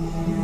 Yeah.